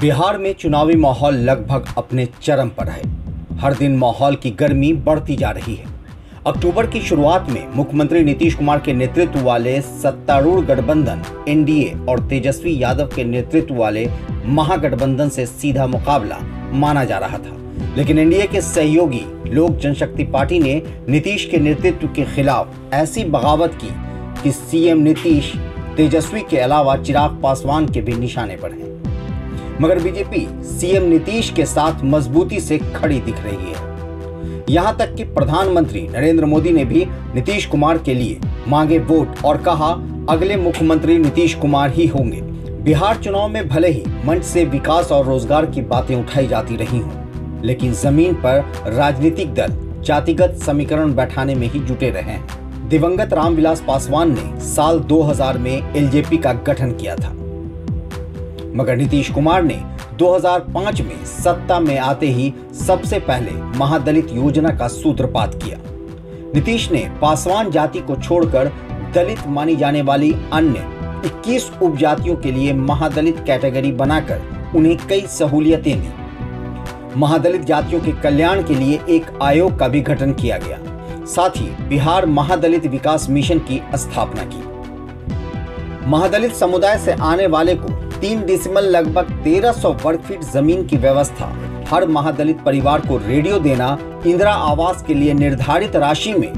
बिहार में चुनावी माहौल लगभग अपने चरम पर है। हर दिन माहौल की गर्मी बढ़ती जा रही है। अक्टूबर की शुरुआत में मुख्यमंत्री नीतीश कुमार के नेतृत्व वाले सत्तारूढ़ गठबंधन, एनडीए और तेजस्वी यादव के नेतृत्व वाले महागठबंधन से सीधा मुकाबला माना जा रहा था। लेकिन एनडीए के सहयोगी लोक जनशक्ति पार्टी ने नीतीश के नेतृत्व के खिलाफ ऐसी बगावत की कि सीएम नीतीश तेजस्वी के अलावा चिराग पासवान के भी निशाने पर हैं। मगर बीजेपी सीएम नीतीश के साथ मजबूती से खड़ी दिख रही है। यहाँ तक कि प्रधानमंत्री नरेंद्र मोदी ने भी नीतीश कुमार के लिए मांगे वोट और कहा, अगले मुख्यमंत्री नीतीश कुमार ही होंगे। बिहार चुनाव में भले ही मंच से विकास और रोज़गार की बातें उठाई जाती रही हों, लेकिन ज़मीन पर राजनीतिक दल जातिगत समीकरण बैठाने में ही जुटे रहे हैं। दिवंगत रामविलास पासवान ने साल 2000 में एलजेपी का गठन किया था। मगर नीतीश कुमार ने 2005 में सत्ता में आते ही सबसे पहले महादलित योजना का सूत्रपात किया। नीतीश ने पासवान जाति को छोड़कर दलित मानी जाने वाली अन्य 21 उपजातियों के लिए महादलित कैटेगरी बनाकर उन्हें कई सहूलियतें दी। महादलित जातियों के कल्याण के लिए एक आयोग का भी गठन किया गया। साथ ही बिहार महादलित विकास मिशन की स्थापना की। महादलित समुदाय से आने वाले को तीन डिसमल लगभग 1300 वर्ग फीट ज़मीन की व्यवस्था। हर महादलित परिवार को रेडियो देना इंदिरा आवास के लिए निर्धारित राशि में।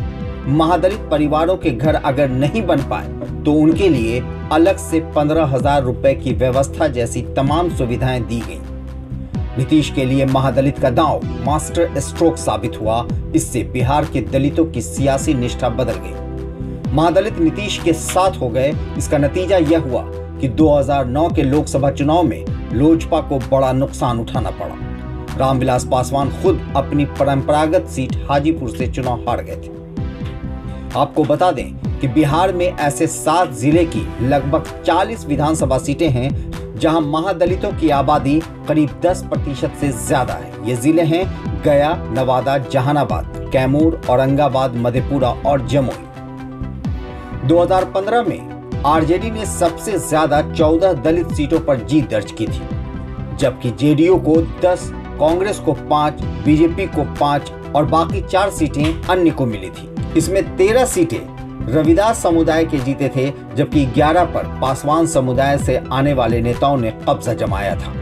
महादलित परिवारों के घर अगर नहीं बन पाए तो उनके लिए अलग से पंद्रह हज़ार रुपए की व्यवस्था जैसी तमाम सुविधाएँ दी गई। नीतीश के लिए महादलित का दांव मास्टर स्ट्रोक साबित हुआ। इससे बिहार के दलितों की सियासी निष्ठा बदल गई। महादलित नीतीश के साथ हो गए। इसका नतीजा यह हुआ कि 2009 के लोकसभा चुनाव में लोजपा को बड़ा नुकसान उठाना पड़ा। रामविलास पासवान खुद अपनी परंपरागत सीट हाजीपुर से चुनाव हार गए थे। आपको बता दें कि बिहार में ऐसे सात ज़िले की लगभग 40 विधानसभा सीटें हैं, जहाँ महादलितों की आबादी करीब 10 प्रतिशत से ज़्यादा है। ये ज़िले हैं गया, नवादा, जहानाबाद, कैमूर, औरंगाबाद, मधेपुरा और जमुई। 2015 में आरजेडी ने सबसे ज़्यादा 14 दलित सीटों पर जीत दर्ज की थी जबकि जेडीयू को 10, कांग्रेस को 5, बीजेपी को 5 और बाकी चार सीटें अन्य को मिली थी। इसमें 13 सीटें रविदास समुदाय के जीते थे जबकि 11 पर पासवान समुदाय से आने वाले नेताओं ने कब्जा जमाया था।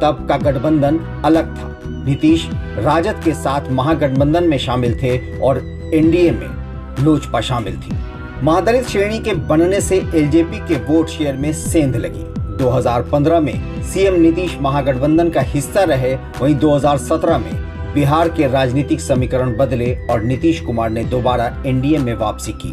तब का गठबंधन अलग था। नीतीश राजद के साथ महागठबंधन में शामिल थे और एनडीए में लोजपा शामिल थी। महादलित श्रेणी के बनने से एलजेपी के वोट शेयर में सेंध लगी। 2015 में सीएम नीतीश महागठबंधन का हिस्सा रहे, वहीं 2017 में बिहार के राजनीतिक समीकरण बदले और नीतीश कुमार ने दोबारा एनडीए में वापसी की।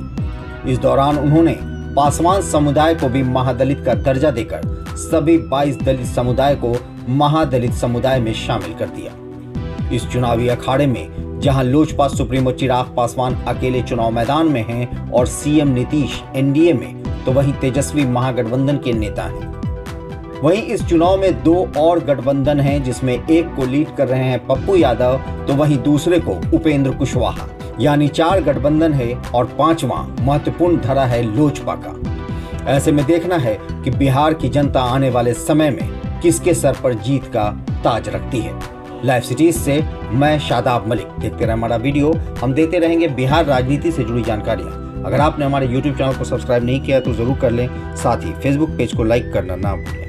इस दौरान उन्होंने पासवान समुदाय को भी महादलित का दर्जा देकर सभी 22 दलित समुदाय को महादलित समुदाय में शामिल कर दिया। इस चुनावी अखाड़े में जहाँ लोजपा सुप्रीमो चिराग पासवान अकेले चुनाव मैदान में हैं और सीएम नीतीश एनडीए में तो वहीं तेजस्वी महागठबंधन के नेता हैं। वहीं इस चुनाव में दो और गठबंधन हैं जिसमें एक को लीड कर रहे हैं पप्पू यादव तो वहीं दूसरे को उपेंद्र कुशवाहा। यानी चार गठबंधन है और पांचवा महत्वपूर्ण धरा है लोजपा का। ऐसे में देखना है कि बिहार की जनता आने वाले समय में किसके सर पर जीत का ताज रखती है। लाइव सिटीज़ से मैं शादाब मलिक। देखते रहे हमारा वीडियो। हम देते रहेंगे बिहार राजनीति से जुड़ी जानकारियाँ। अगर आपने हमारे यूट्यूब चैनल को सब्सक्राइब नहीं किया तो ज़रूर कर लें। साथ ही फेसबुक पेज को लाइक करना ना भूलें।